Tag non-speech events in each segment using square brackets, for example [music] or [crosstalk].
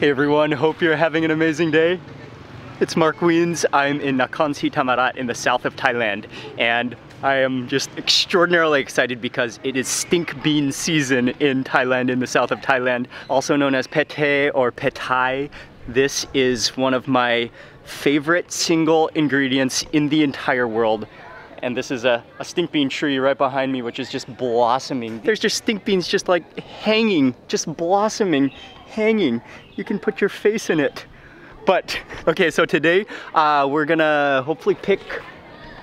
Hey everyone, hope you're having an amazing day. It's Mark Wiens. I'm in Nakhon Si Thammarat in the south of Thailand and I am just extraordinarily excited because it is stink bean season in Thailand, in the south of Thailand, also known as pete or petai. This is one of my favorite single ingredients in the entire world. And this is a, a stink bean tree right behind me, which is just blossoming. There's just stink beans just like hanging, just blossoming, hanging. You can put your face in it. But, okay, so today uh, we're gonna hopefully pick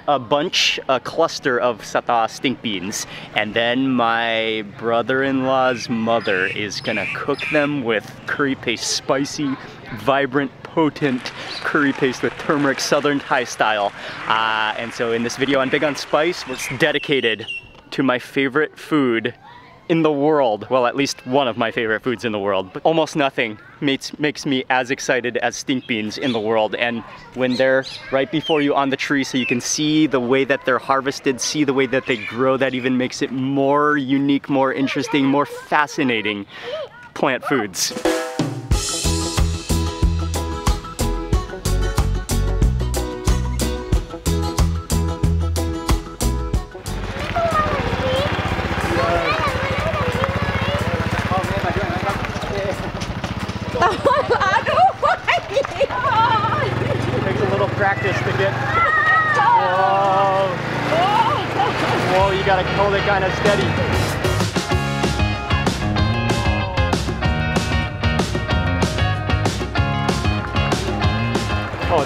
a bunch, a cluster of sataw stink beans, and then my brother-in-law's mother is gonna cook them with curry paste, spicy, vibrant, potent curry paste with turmeric, southern Thai style. Uh, and so in this video on Big on Spice, it's dedicated to my favorite food in the world. Well, at least one of my favorite foods in the world. But almost nothing makes, makes me as excited as stink beans in the world. And when they're right before you on the tree so you can see the way that they're harvested, see the way that they grow, that even makes it more unique, more interesting, more fascinating plant foods.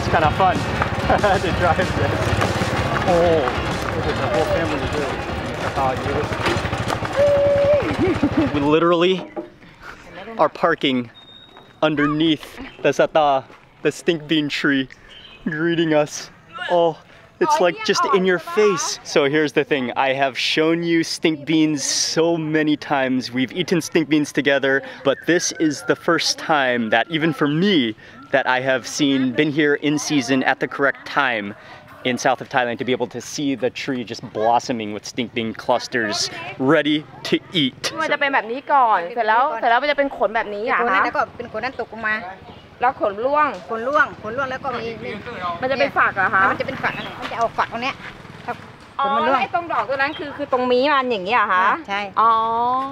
It's kind of fun [laughs] to drive this. Oh, look at the whole family do. We literally are parking underneath the sataw, the stink bean tree, greeting us. Oh, it's like just in your face. So here's the thing, I have shown you stink beans so many times. We've eaten stink beans together, but this is the first time that even for me, that I have seen, been here in season at the correct time in south of Thailand to be able to see the tree just blossoming with stink bean clusters ready to eat. มันจะเป็นแบบนี้ก่อน เสร็จแล้ว เสร็จแล้วมันจะเป็นขนแบบนี้อ่ะ คนนั้ คะ น แล้วก็เป็นคนนั้นตกลงมา แล้วขนร่วง คนล่วงคนล่วงแล้วก็มีมี มันจะเป็นฝักเหรอคะ มันจะเป็นฝักอันนี้มันจะเอาฝักตรงเนี้ยถ้า อ๋อ คนมัน แล้ ร่ ว วง ไอ้ตรงดอกตัวนั้นคือคือตรงมีมันอย่างนี้ยเหรอคะ ใช่ อ๋อ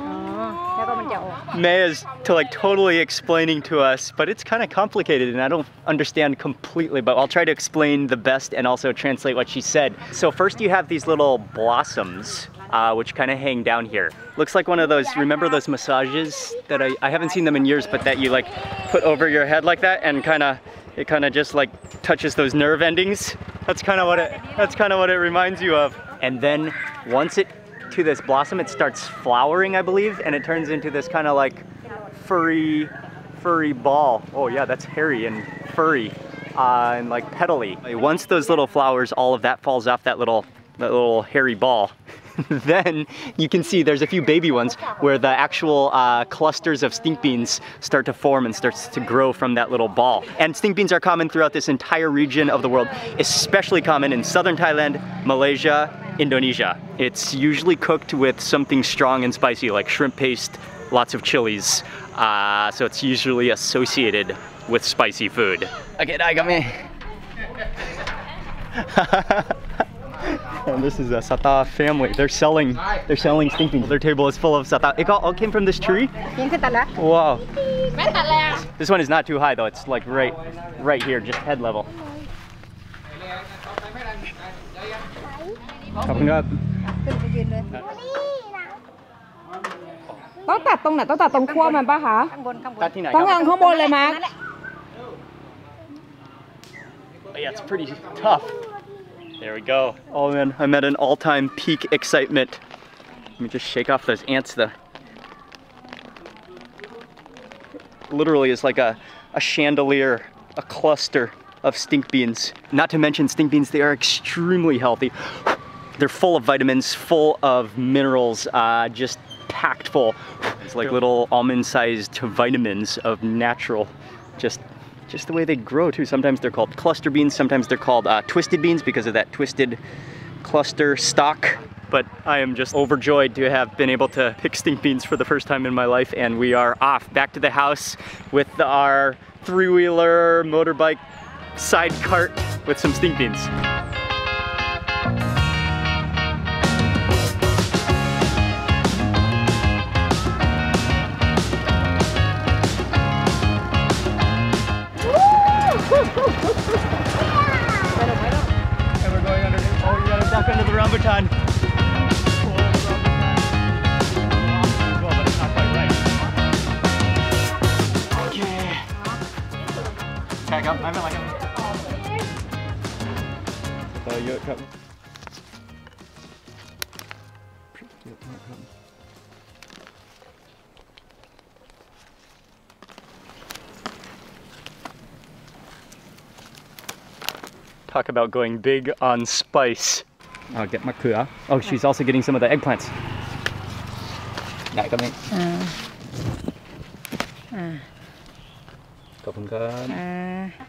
อ๋อแล้วก็มันจะออก Maya's to like totally explaining to us, but it's kind of complicated and I don't understand completely, but I'll try to explain the best and also translate what she said. So first you have these little blossoms, uh, which kind of hang down here. Looks like one of those, remember those massages that I, I haven't seen them in years, but that you like put over your head like that and kind of, it kind of just like touches those nerve endings. That's kind of what it, that's kind of what it reminds you of. And then once it to this blossom, it starts flowering, I believe, and it turns into this kind of like furry, furry ball. Oh yeah, that's hairy and furry uh, and like petally. Once those little flowers, all of that falls off that little, that little hairy ball. [laughs] then you can see there's a few baby ones where the actual uh, clusters of stink beans start to form and starts to grow from that little ball. And stink beans are common throughout this entire region of the world, especially common in southern Thailand, Malaysia, Indonesia. It's usually cooked with something strong and spicy like shrimp paste, lots of chilies. Uh, so it's usually associated with spicy food. Okay, I got me. And this is a sataw family. They're selling they're selling stinking. Their table is full of sataw. It all, came from this tree? Wow. This one is not too high though. It's like right right here, just head level. Coming up. Tốt. Yeah, it's pretty tough. There we go. Oh man, I'm at an all-time peak excitement. Let me just shake off those ants though. Literally is like a, a chandelier, a cluster of stink beans. Not to mention stink beans, they are extremely healthy. They're full of vitamins, full of minerals, uh, just packed full. It's like little almond-sized vitamins of natural, just just the way they grow too. Sometimes they're called cluster beans, sometimes they're called uh, twisted beans because of that twisted cluster stalk. but I am just overjoyed to have been able to pick stink beans for the first time in my life and we are off back to the house with our three-wheeler motorbike side cart with some stink beans. Talk about going big on spice. I'll get my kua. Oh, she's also getting some of the eggplants. Ngại các bạn. Cảm ơn các.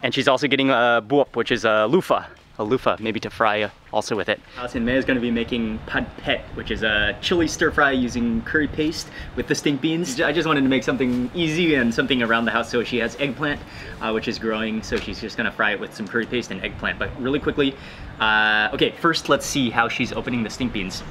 And she's also getting a buop, which is a luffa, a luffa, maybe to fry also with it. Allison May is going to be making pad pet, which is a chili stir fry using curry paste with the stink beans. I just wanted to make something easy and something around the house. So she has eggplant, uh, which is growing. So she's just going to fry it with some curry paste and eggplant. But really quickly, uh, okay, first let's see how she's opening the stink beans.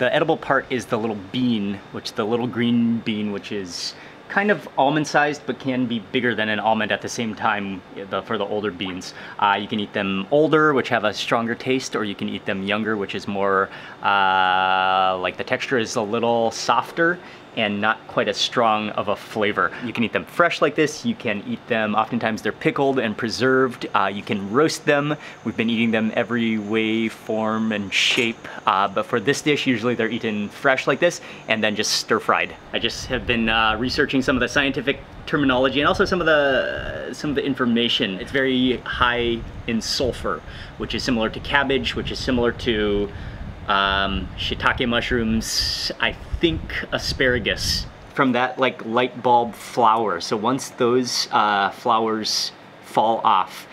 The edible part is the little bean, which the little green bean, which is kind of almond sized but can be bigger than an almond at the same time the, for the older beans. Uh, you can eat them older, which have a stronger taste, or you can eat them younger, which is more uh, like the texture is a little softer and not quite as strong of a flavor. You can eat them fresh like this, you can eat them, oftentimes they're pickled and preserved, uh, you can roast them. We've been eating them every way, form, and shape, uh, but for this dish, usually they're eaten fresh like this and then just stir fried. I just have been uh, researching some of the scientific terminology and also some of the some of the information. It's very high in sulfur, which is similar to cabbage, which is similar to um, shiitake mushrooms, I think asparagus from that like light bulb flower. So once those uh, flowers fall off,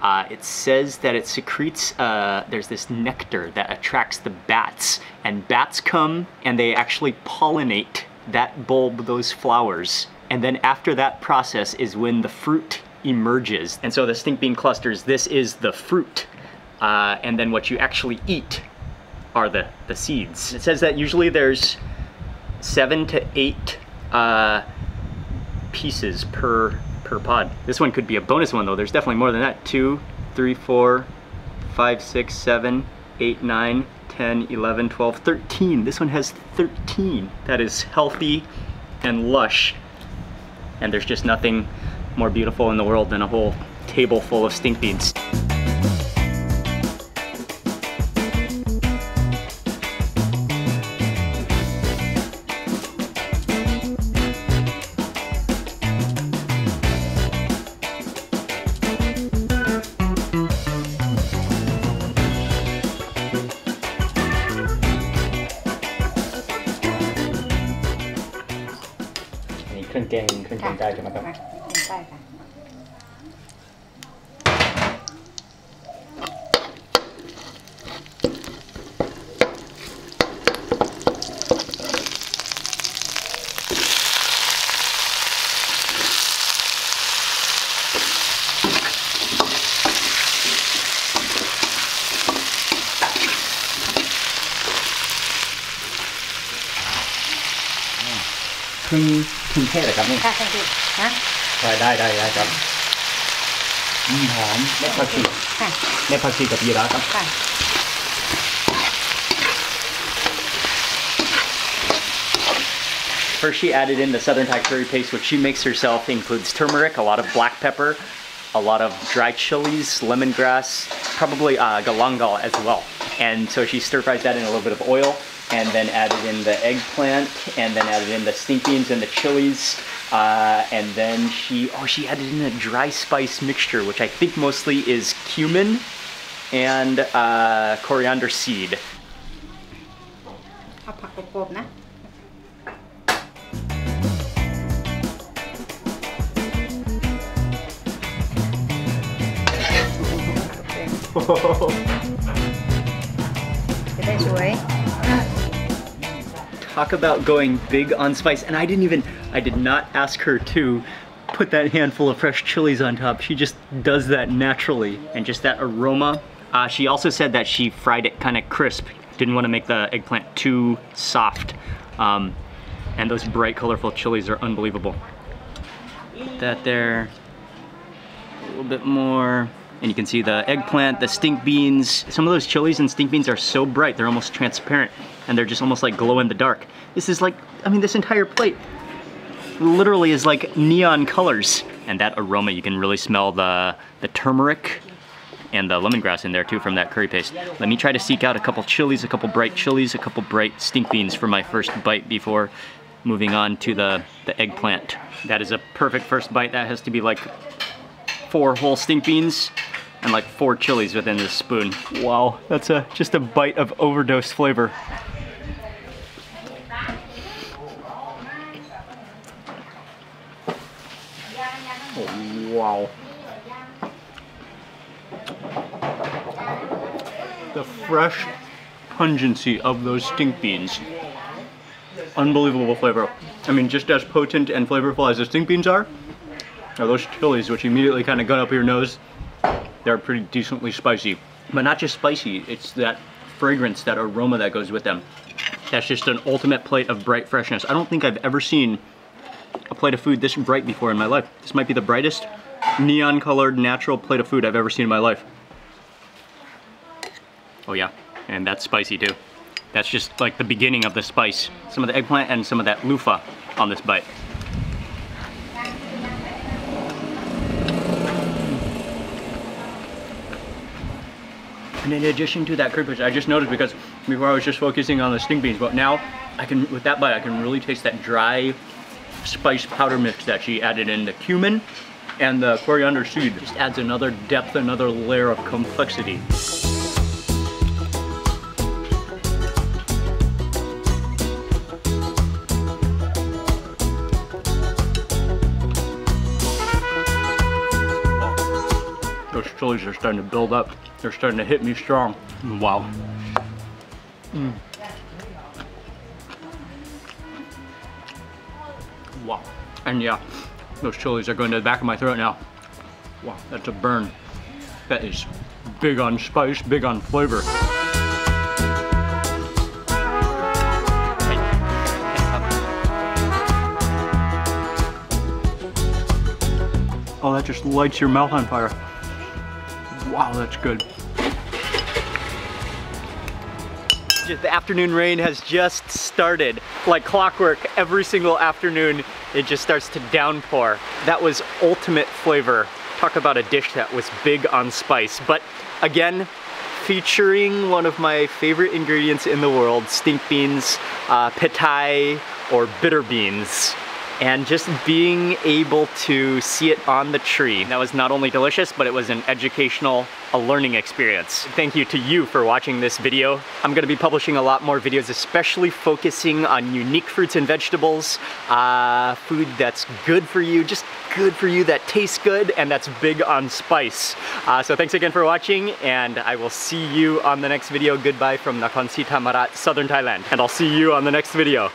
uh, it says that it secretes, uh, there's this nectar that attracts the bats and bats come and they actually pollinate that bulb, those flowers. And then after that process is when the fruit emerges. And so the stink bean clusters, this is the fruit. Uh, and then what you actually eat are the, the seeds. It says that usually there's seven to eight uh, pieces per per pod. This one could be a bonus one though. There's definitely more than that. Two, three, four, five, six, seven, eight, nine, 10, 11, 12, 13. This one has 13. That is healthy and lush. And there's just nothing more beautiful in the world than a whole table full of stink beans. เป็นคนใต้ใช่ไหมครับใต้ค่ะคือ องเครื่องเทศเหรอครับนี่ ค่ะท่านพี่นะ ได้ได้ได้ได้ครับอืมหอมเม็ดผักชี ค่ะ เม็ดผักชีกับยีราครับ ค่ะ First she added in the Southern Thai curry paste, which she makes herself, includes turmeric, a lot of black pepper, a lot of dried chilies, lemongrass, probably uh, galangal as well. And so she stir fries that in a little bit of oil and then added in the eggplant and then added in the stink beans and the chilies. Uh, and then she, oh, she added in a dry spice mixture, which I think mostly is cumin and uh, coriander seed. [laughs] สวย Talk about going big on spice. And I didn't even, I did not ask her to put that handful of fresh chilies on top. She just does that naturally. And just that aroma. Uh, she also said that she fried it kind of crisp. Didn't want to make the eggplant too soft. Um, and those bright, colorful chilies are unbelievable. That there. A little bit more. and you can see the eggplant, the stink beans. Some of those chilies and stink beans are so bright, they're almost transparent. And they're just almost like glow in the dark. This is like, I mean, this entire plate literally is like neon colors. And that aroma, you can really smell the, the turmeric and the lemongrass in there too from that curry paste. Let me try to seek out a couple chilies, a couple bright chilies, a couple bright stink beans for my first bite before moving on to the, the eggplant. That is a perfect first bite. That has to be like four whole stink beans and like four chilies within this spoon. Wow, that's a just a bite of overdose flavor. Oh, wow. The fresh pungency of those stink beans. Unbelievable flavor. I mean, just as potent and flavorful as the stink beans are, are those chilies, which immediately kind of gun up your nose. They're pretty decently spicy. But not just spicy, it's that fragrance, that aroma that goes with them. That's just an ultimate plate of bright freshness. I don't think I've ever seen a plate of food this bright before in my life. This might be the brightest neon colored natural plate of food I've ever seen in my life. Oh yeah, and that's spicy too. That's just like the beginning of the spice. Some of the eggplant and some of that loofah on this bite. And in addition to that curry I just noticed because before I was just focusing on the stink beans, but now I can, with that bite, I can really taste that dry spice powder mix that she added in the cumin and the coriander seed. Just adds another depth, another layer of complexity. Chilies are starting to build up. They're starting to hit me strong. Wow. Mm. Wow. And yeah, those chilies are going to the back of my throat now. Wow, that's a burn. That is big on spice, big on flavor. Oh, that just lights your mouth on fire. Wow, that's good. The afternoon rain has just started. Like clockwork, every single afternoon it just starts to downpour. That was ultimate flavor. Talk about a dish that was big on spice. But again, featuring one of my favorite ingredients in the world, stink beans, uh, petai, or bitter beans and just being able to see it on the tree. That was not only delicious, but it was an educational, a learning experience. Thank you to you for watching this video. I'm gonna be publishing a lot more videos, especially focusing on unique fruits and vegetables, uh, food that's good for you, just good for you, that tastes good, and that's big on spice. Uh, so thanks again for watching, and I will see you on the next video. Goodbye from Nakhon Si Thammarat, Southern Thailand. And I'll see you on the next video.